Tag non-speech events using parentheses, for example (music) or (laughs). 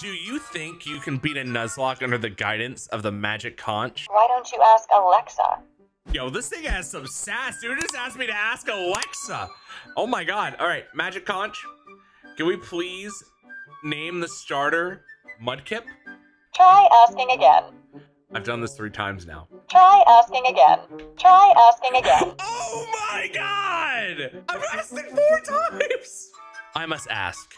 Do you think you can beat a Nuzlocke under the guidance of the magic conch? Why don't you ask Alexa? Yo, this thing has some sass. Dude just asked me to ask Alexa. Oh my god. All right, magic conch. Can we please name the starter Mudkip? Try asking again. I've done this three times now. Try asking again. Try asking again. (laughs) Oh my god! I've asked it four times! I must ask,